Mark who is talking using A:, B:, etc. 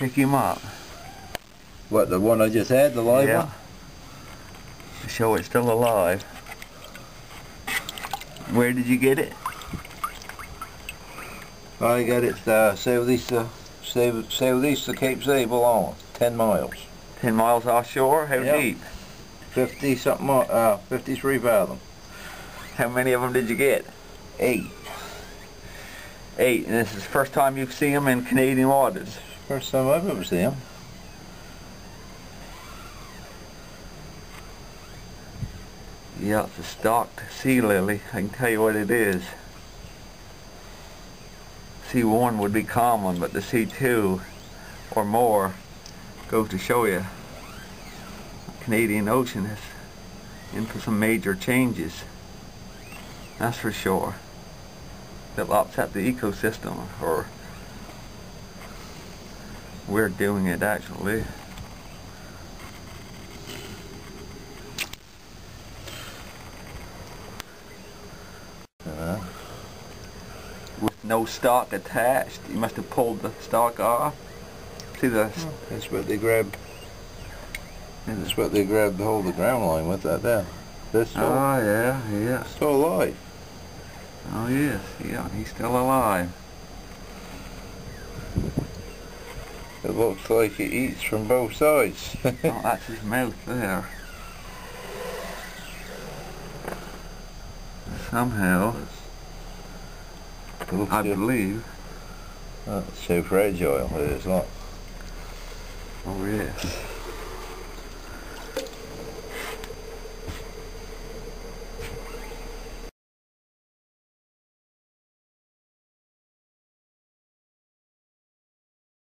A: Pick him up.
B: What, the one I just had, the live
A: yeah.
B: one?
A: To show it's still alive. Where did you get it?
B: I got it uh, southeast of, south, southeast of Cape Sable on, 10 miles.
A: 10 miles offshore? How
B: Yep.
A: deep?
B: 50 something, uh, 53 fathom.
A: How many of them did you get?
B: Eight.
A: Eight. And this is the first time you've seen them in Canadian waters.
B: First time I've ever seen them.
A: Yeah, it's a stalked sea lily. I can tell you what it is. C1 would be common, but the C2 or more goes to show you Canadian Ocean is in for some major changes. That's for sure. That'll upset the ecosystem, or we're doing it actually.
B: Uh,
A: with no stalk attached. You must have pulled the stalk off. See the
B: that's what they grab. That's what they grab to hold the ground line with that there. That's still,
A: Oh yeah, yeah.
B: still alive.
A: Oh yes, yeah. He's still alive.
B: It looks like it eats from both sides.
A: Oh, that's his mouth there. Somehow, I believe.
B: That's it's so fragile it is, look.
A: Oh yes.